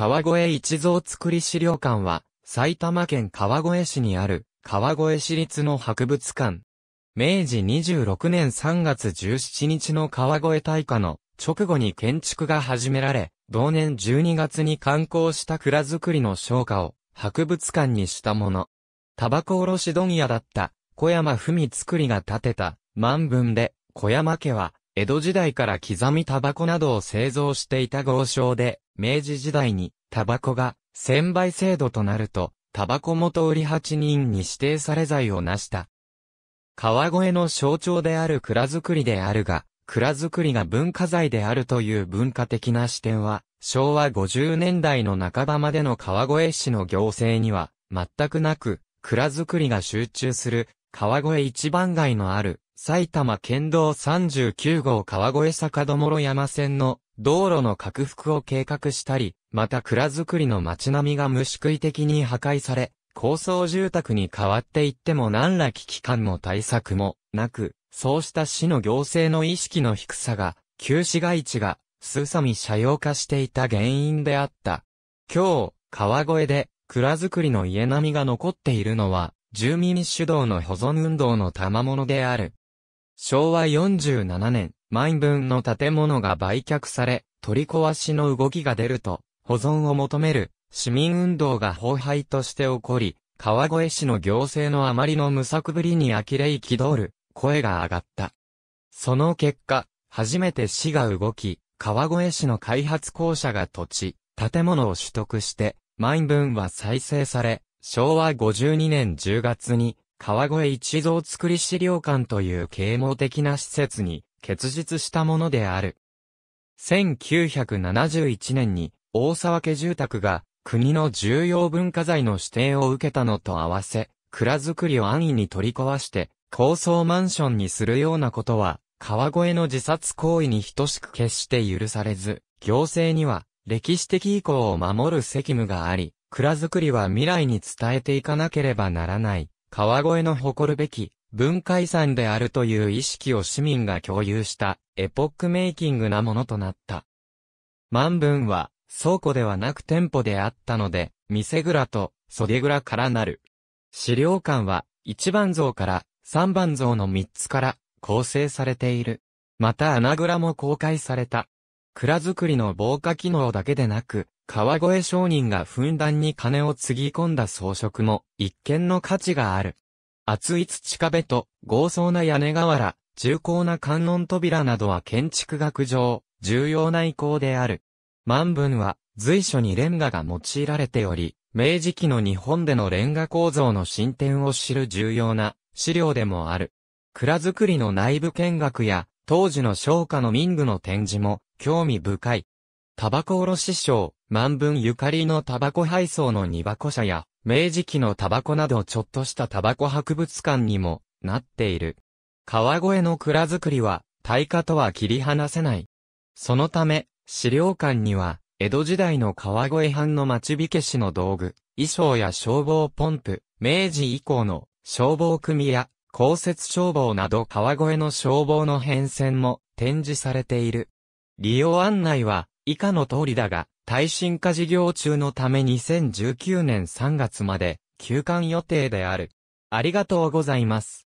川越一蔵造り資料館は、埼玉県川越市にある、川越市立の博物館。明治26年3月17日の川越大火の直後に建築が始められ、同年12月に刊行した蔵造りの商家を博物館にしたもの。タバコ卸問屋だった小山文作りが建てた万文で、小山家は江戸時代から刻みタバコなどを製造していた豪商で、明治時代にタバコが1000倍制度となると、タバコ元売り8人に指定され罪を成した。川越の象徴である蔵造りであるが、蔵造りが文化財であるという文化的な視点は、昭和50年代の半ばまでの川越市の行政には全くなく、蔵造りが集中する川越一番街のある埼玉県道39号川越坂戸山線の道路の拡幅を計画したり、また蔵造りの街並みが無宿意的に破壊され、高層住宅に変わっていっても何ら危機感も対策もなく、そうした市の行政の意識の低さが、旧市街地が、すさみ車用化していた原因であった。今日、川越で、蔵造りの家並みが残っているのは、住民主導の保存運動の賜物である。昭和47年、万分の建物が売却され、取り壊しの動きが出ると、保存を求める市民運動が崩壊として起こり、川越市の行政のあまりの無策ぶりに呆れ憤る声が上がった。その結果、初めて市が動き、川越市の開発公社が土地、建物を取得して、満分は再生され、昭和52年10月に、川越一蔵造り資料館という啓蒙的な施設に結実したものである。1971年に大沢家住宅が国の重要文化財の指定を受けたのと合わせ、蔵造りを安易に取り壊して、高層マンションにするようなことは、川越の自殺行為に等しく決して許されず、行政には歴史的遺構を守る責務があり、蔵造りは未来に伝えていかなければならない、川越の誇るべき文化遺産であるという意識を市民が共有したエポックメイキングなものとなった。万文は倉庫ではなく店舗であったので、店蔵と袖蔵からなる。資料館は一番像から三番像の三つから構成されている。また穴蔵も公開された。蔵造りの防火機能だけでなく、川越商人がふんだんに金をつぎ込んだ装飾も一見の価値がある。厚い土壁と豪壮な屋根瓦、重厚な観音扉などは建築学上、重要な遺構である。万文は随所にレンガが用いられており、明治期の日本でのレンガ構造の進展を知る重要な資料でもある。蔵造りの内部見学や当時の商家の民具の展示も興味深い。タバコ卸商、万文ゆかりのタバコ配送の荷箱車や明治期のタバコなどちょっとしたタバコ博物館にもなっている。川越の蔵造りは、大化とは切り離せない。そのため、資料館には、江戸時代の川越藩の町火消しの道具、衣装や消防ポンプ、明治以降の消防組や降雪消防など川越の消防の変遷も展示されている。利用案内は以下の通りだが、耐震化事業中のため2019年3月まで休館予定である。ありがとうございます。